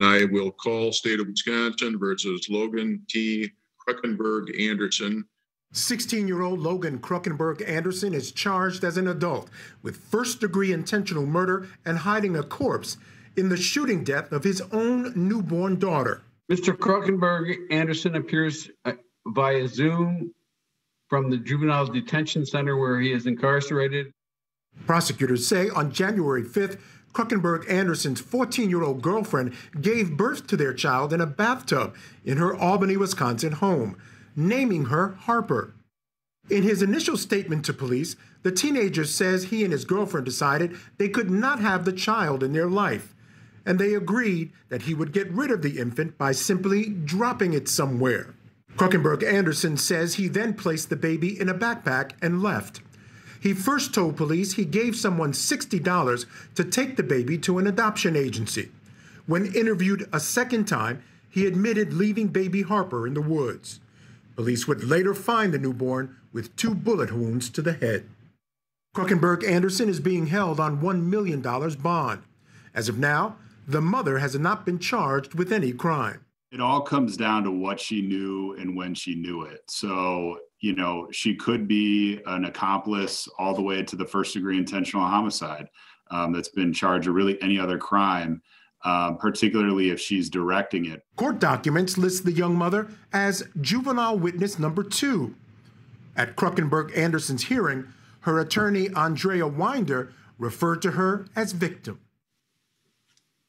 I will call State of Wisconsin versus Logan T. Kruckenberg Anderson. 16 year old Logan Kruckenberg Anderson is charged as an adult with first degree intentional murder and hiding a corpse in the shooting death of his own newborn daughter. Mr. Kruckenberg Anderson appears uh, via Zoom from the Juvenile Detention Center where he is incarcerated. Prosecutors say on January 5th, Kruckenberg Anderson's 14 year old girlfriend gave birth to their child in a bathtub in her Albany, Wisconsin home, naming her Harper. In his initial statement to police, the teenager says he and his girlfriend decided they could not have the child in their life, and they agreed that he would get rid of the infant by simply dropping it somewhere. Kruckenberg Anderson says he then placed the baby in a backpack and left. He first told police he gave someone $60 to take the baby to an adoption agency. When interviewed a second time, he admitted leaving baby Harper in the woods. Police would later find the newborn with two bullet wounds to the head. Kruckenberg Anderson is being held on $1 million bond. As of now, the mother has not been charged with any crime. It all comes down to what she knew and when she knew it. So you know, she could be an accomplice all the way to the first degree intentional homicide um, that's been charged or really any other crime, um, particularly if she's directing it. Court documents list the young mother as juvenile witness number two. At Kruckenberg Anderson's hearing, her attorney, Andrea Winder, referred to her as victim.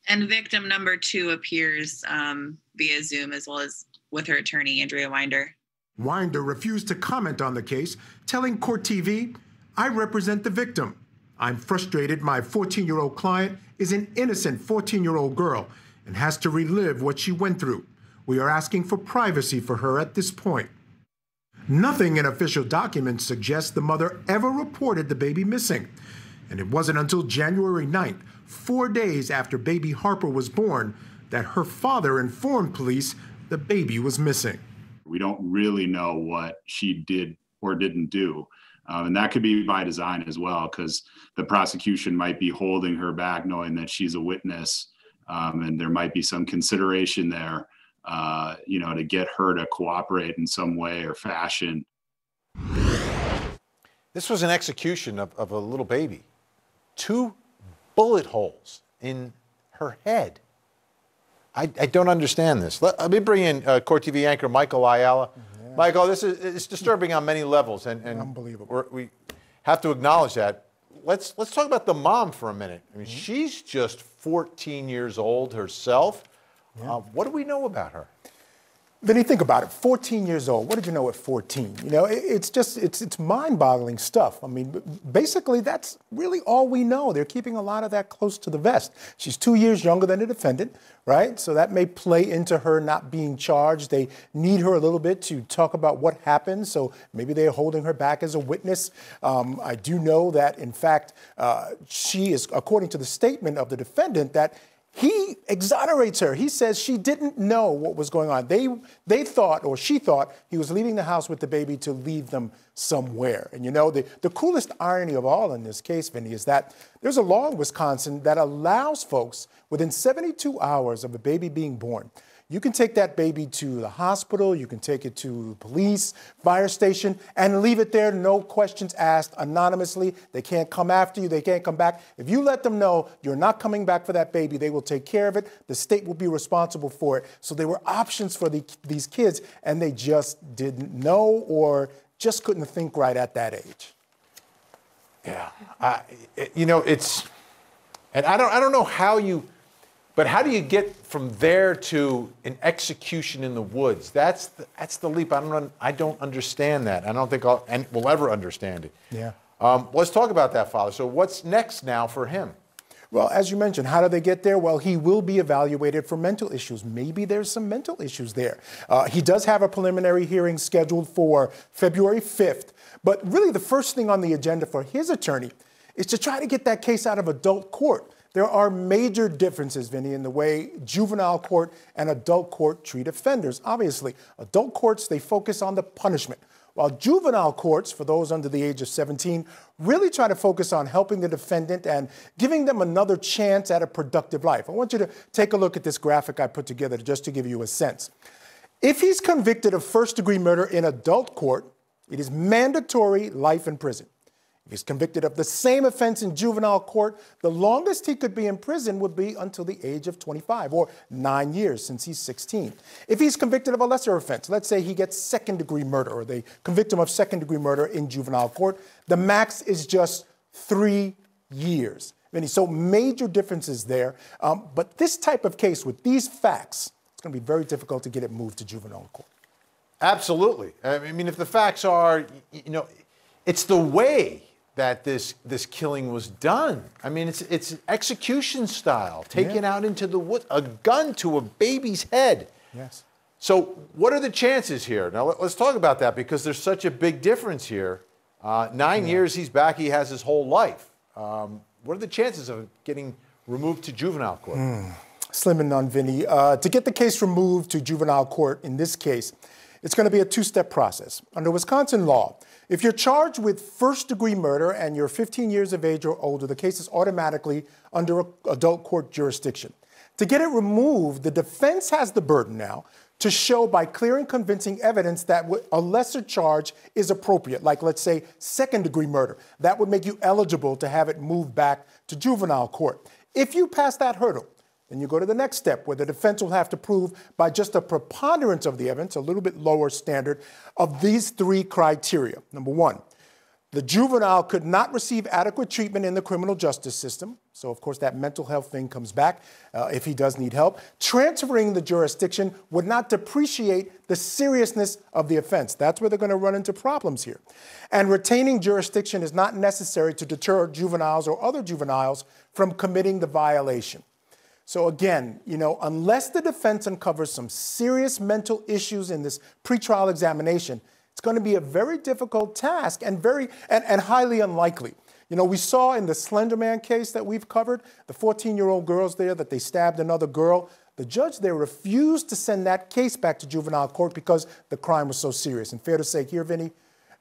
And victim number two appears um, via Zoom as well as with her attorney, Andrea Winder. Winder refused to comment on the case, telling Court TV, I represent the victim. I'm frustrated my 14 year old client is an innocent 14 year old girl and has to relive what she went through. We are asking for privacy for her at this point. Nothing in official documents suggests the mother ever reported the baby missing. And it wasn't until January 9th, four days after baby Harper was born, that her father informed police the baby was missing. We don't really know what she did or didn't do. Um, and that could be by design as well, because the prosecution might be holding her back, knowing that she's a witness, um, and there might be some consideration there, uh, you know, to get her to cooperate in some way or fashion. This was an execution of, of a little baby. Two bullet holes in her head. I, I don't understand this. Let, let, me bring in uh, Court TV anchor Michael Ayala. Yeah. Michael, this is it's disturbing on many levels, and, and unbelievable. we have to acknowledge that. Let's let's talk about the mom for a minute. I mean, mm-hmm. she's just 14 years old herself. Yeah. Uh, what do we know about her? Vinny, think about it. 14 years old. What did you know at 14? You know, it's just, it's, it's mind-boggling stuff. I mean, basically, that's really all we know. They're keeping a lot of that close to the vest. She's two years younger than the defendant, right? So that may play into her not being charged. They need her a little bit to talk about what happened. So maybe they're holding her back as a witness. Um, I do know that, in fact, uh, she is, according to the statement of the defendant, that he exonerates her. He says she didn't know what was going on. They, they thought, or she thought, he was leaving the house with the baby to leave them somewhere. And you know, the, the coolest irony of all in this case, Vinny, is that there's a law in Wisconsin that allows folks within 72 hours of a baby being born you can take that baby to the hospital, you can take it to the police, fire station, and leave it there, no questions asked, anonymously. They can't come after you, they can't come back. If you let them know you're not coming back for that baby, they will take care of it. The state will be responsible for it. So there were options for the, these kids, and they just didn't know or just couldn't think right at that age. Yeah, I, you know, it's, and I don't, I don't know how you but how do you get from there to an execution in the woods? That's the, that's the leap. I don't I don't understand that. I don't think I'll and will ever understand it. Yeah. Um, let's talk about that, Father. So what's next now for him? Well, as you mentioned, how do they get there? Well, he will be evaluated for mental issues. Maybe there's some mental issues there. Uh, he does have a preliminary hearing scheduled for February 5th. But really, the first thing on the agenda for his attorney is to try to get that case out of adult court. There are major differences, Vinny, in the way juvenile court and adult court treat offenders. Obviously, adult courts, they focus on the punishment, while juvenile courts, for those under the age of 17, really try to focus on helping the defendant and giving them another chance at a productive life. I want you to take a look at this graphic I put together just to give you a sense. If he's convicted of first degree murder in adult court, it is mandatory life in prison. If he's convicted of the same offense in juvenile court, the longest he could be in prison would be until the age of 25, or nine years since he's 16. If he's convicted of a lesser offense, let's say he gets second degree murder, or they convict him of second degree murder in juvenile court, the max is just three years. So major differences there. Um, but this type of case with these facts, it's going to be very difficult to get it moved to juvenile court. Absolutely. I mean, if the facts are, you know, it's the way that this this killing was done. I mean, it's it's execution style, taken out into the wood, a gun to a baby's head. Yes. So, what are the chances here? Now, let- let's talk about that because there's such a big difference here. Uh, nine years, he's back. He has his whole life. Um, what are the chances of getting removed to juvenile court? Slim and none, Vinny. Uh, to get the case removed to juvenile court in this case, it's going to be a two step process. Under Wisconsin law, if you're charged with first degree murder and you're 15 years of age or older, the case is automatically under adult court jurisdiction. To get it removed, the defense has the burden now to show by clear and convincing evidence that a lesser charge is appropriate, like let's say second degree murder. That would make you eligible to have it moved back to juvenile court. If you pass that hurdle, then you go to the next step where the defense will have to prove by just a preponderance of the evidence, a little bit lower standard, of these three criteria. Number one, the juvenile could not receive adequate treatment in the criminal justice system. So, of course, that mental health thing comes back uh, if he does need help. Transferring the jurisdiction would not depreciate the seriousness of the offense. That's where they're going to run into problems here. And retaining jurisdiction is not necessary to deter juveniles or other juveniles from committing the violation. So again, you know, unless the defense uncovers some serious mental issues in this pretrial examination, it's going to be a very difficult task and very and, and highly unlikely. You know, we saw in the Slenderman case that we've covered, the 14-year-old girls there that they stabbed another girl. The judge there refused to send that case back to juvenile court because the crime was so serious. And fair to say here, Vinny,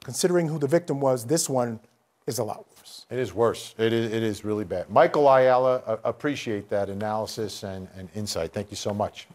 considering who the victim was, this one is a lot worse. It is worse. It is, it is really bad. Michael Ayala, uh, appreciate that analysis and, and insight. Thank you so much.